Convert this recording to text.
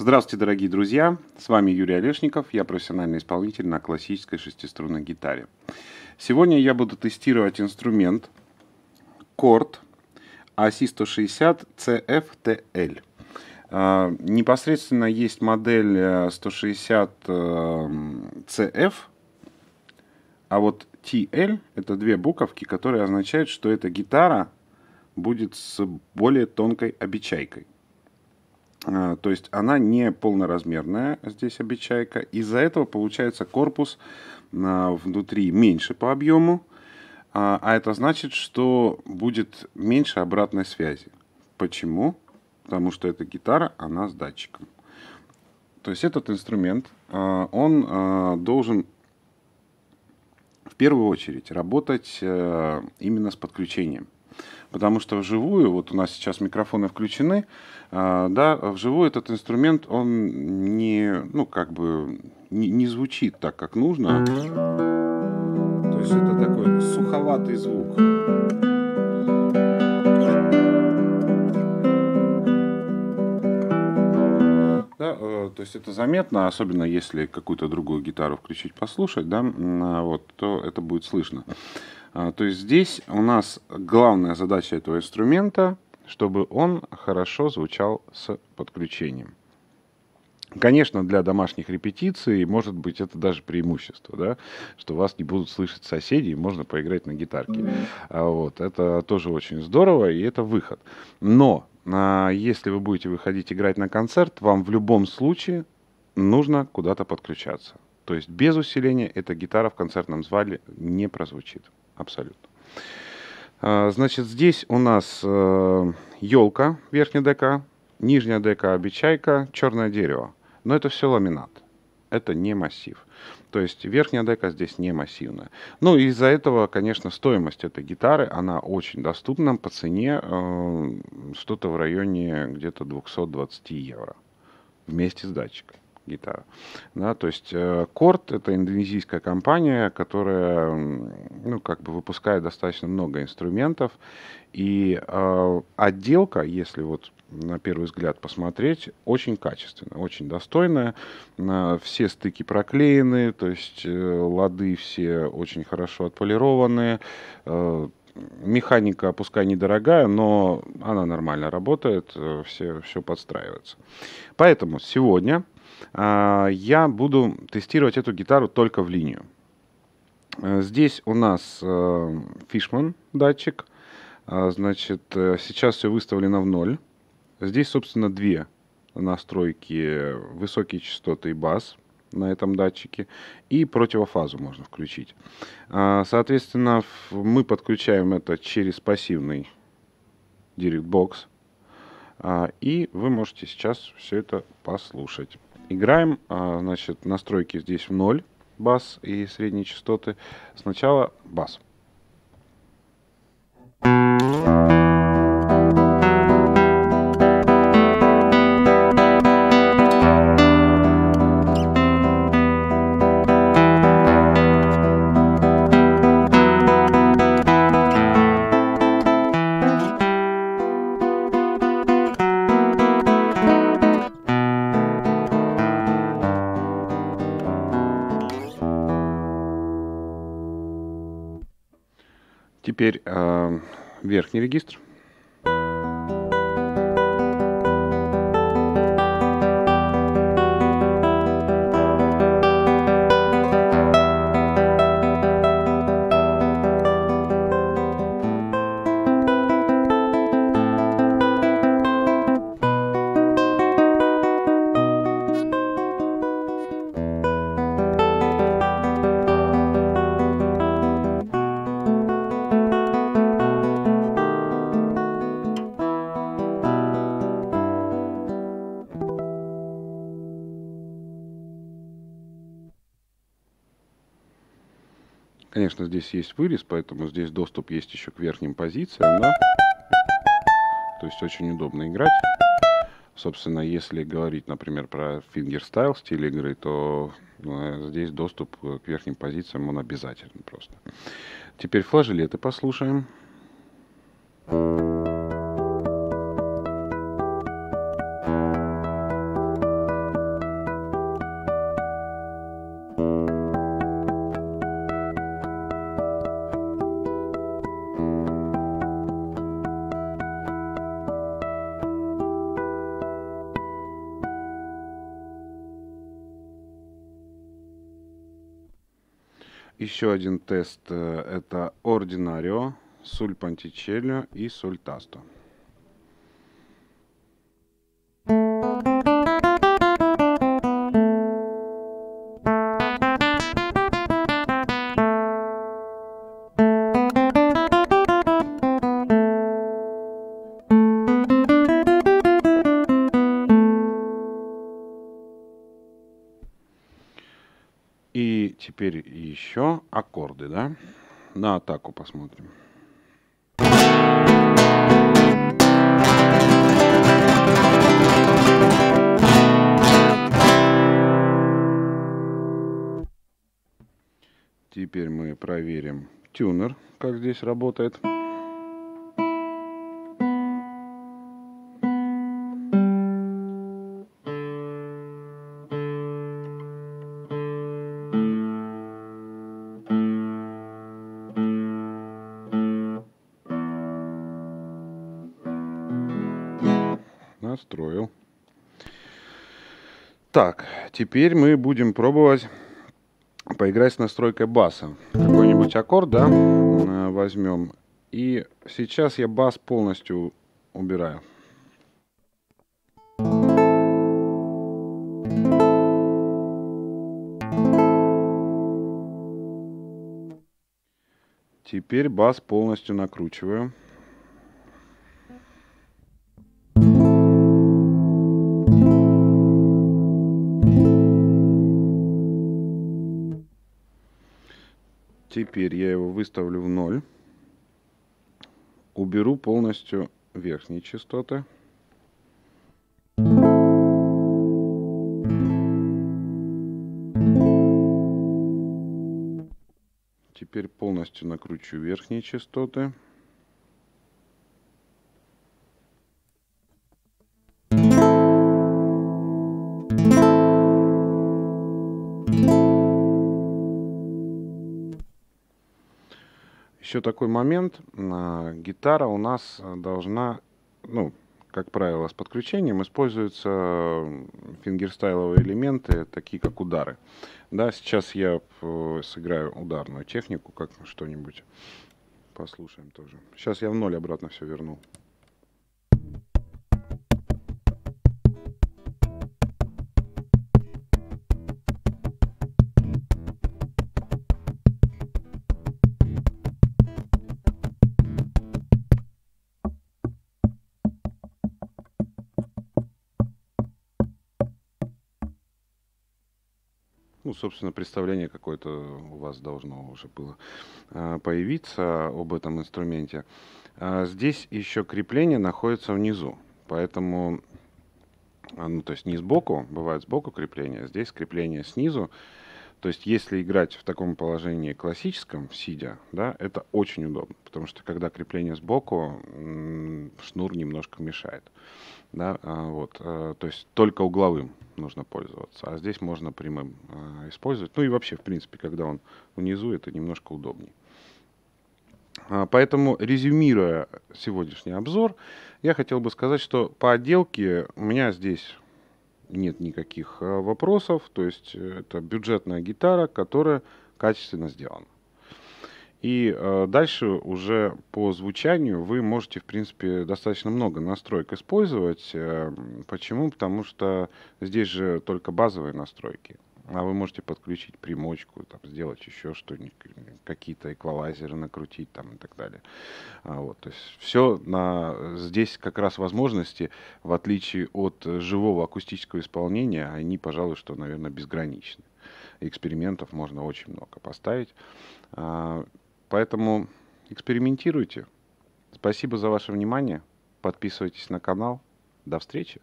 Здравствуйте, дорогие друзья! С вами Юрий Олешников, я профессиональный исполнитель на классической шестиструнной гитаре. Сегодня я буду тестировать инструмент Корд AC160 CFTL. Непосредственно есть модель 160 э, CF, э, а вот TL это две буковки, которые означают, что эта гитара будет с более тонкой обечайкой. А, то есть она не полноразмерная здесь обечайка. Из-за этого получается корпус а, внутри меньше по объему. А, а это значит, что будет меньше обратной связи. Почему? Потому что эта гитара, она с датчиком. То есть этот инструмент, он должен в первую очередь работать э, именно с подключением. Потому что вживую, вот у нас сейчас микрофоны включены, а, да, вживую этот инструмент, он не, ну, как бы, не, не звучит так, как нужно. То есть это такой суховатый звук. Да, э, то есть это заметно, особенно если какую-то другую гитару включить, послушать, да, вот, то это будет слышно. А, то есть здесь у нас главная задача этого инструмента, чтобы он хорошо звучал с подключением. Конечно, для домашних репетиций, может быть, это даже преимущество, да, что вас не будут слышать соседи, и можно поиграть на гитарке. А вот, это тоже очень здорово, и это выход. Но а, если вы будете выходить играть на концерт, вам в любом случае нужно куда-то подключаться. То есть без усиления эта гитара в концертном зале не прозвучит абсолютно. А, значит, здесь у нас елка, э, верхняя дека, нижняя дека обечайка, черное дерево. Но это все ламинат. Это не массив. То есть верхняя дека здесь не массивная. Ну, из-за этого, конечно, стоимость этой гитары, она очень доступна по цене э, что-то в районе где-то 220 евро вместе с датчиком гитара. Да, то есть Корт э, это индонезийская компания, которая ну, как бы выпускает достаточно много инструментов. И э, отделка, если вот на первый взгляд посмотреть, очень качественная, очень достойная. Все стыки проклеены, то есть э, лады все очень хорошо отполированные. Э, механика, пускай недорогая, но она нормально работает, все, все подстраивается. Поэтому сегодня а, я буду тестировать эту гитару только в линию. Э, здесь у нас Fishman э, датчик. А, значит, э, сейчас все выставлено в ноль. Здесь, собственно, две настройки. Высокие частоты и бас на этом датчике. И противофазу можно включить. А, соответственно, мы подключаем это через пассивный DirectBox. И вы можете сейчас все это послушать. Играем, а, значит, настройки здесь в ноль, бас и средние частоты. Сначала бас. Теперь э, верхний регистр. Конечно, здесь есть вырез, поэтому здесь доступ есть еще к верхним позициям, но... То есть очень удобно играть. Собственно, если говорить, например, про фингерстайл стиль игры, то э, здесь доступ к верхним позициям, он обязателен просто. Теперь флажолеты послушаем. Еще один тест э, это Ordinario, Sul Ponticello и Sul Tasto. И теперь еще аккорды, да? На атаку посмотрим. Теперь мы проверим тюнер, как здесь работает. Настроил. Так, теперь мы будем пробовать поиграть с настройкой баса. Какой-нибудь аккорд, да, возьмем. И сейчас я бас полностью убираю. Теперь бас полностью накручиваю. Теперь я его выставлю в ноль. Уберу полностью верхние частоты. Теперь полностью накручу верхние частоты. Еще такой момент. Гитара у нас должна, ну, как правило, с подключением используются фингерстайловые элементы, такие как удары. Да, сейчас я сыграю ударную технику, как что-нибудь послушаем тоже. Сейчас я в ноль обратно все верну. Ну, собственно, представление какое-то у вас должно уже было а, появиться об этом инструменте. А, здесь еще крепление находится внизу, поэтому, а, ну, то есть не сбоку, бывает сбоку крепление, здесь крепление снизу. То есть, если играть в таком положении классическом, сидя, да, это очень удобно, потому что когда крепление сбоку, шнур немножко мешает, да, вот, то есть только угловым нужно пользоваться. А здесь можно прямым э, использовать. Ну и вообще, в принципе, когда он внизу, это немножко удобнее. А, поэтому, резюмируя сегодняшний обзор, я хотел бы сказать, что по отделке у меня здесь нет никаких э, вопросов. То есть э, это бюджетная гитара, которая качественно сделана. И э, дальше уже по звучанию вы можете, в принципе, достаточно много настроек использовать. Э, почему? Потому что здесь же только базовые настройки. А вы можете подключить примочку, там, сделать еще что-нибудь, какие-то эквалайзеры накрутить там, и так далее. А, вот, то есть все на... Здесь как раз возможности, в отличие от живого акустического исполнения, они, пожалуй, что, наверное, безграничны. Экспериментов можно очень много поставить. Поэтому экспериментируйте. Спасибо за ваше внимание. Подписывайтесь на канал. До встречи.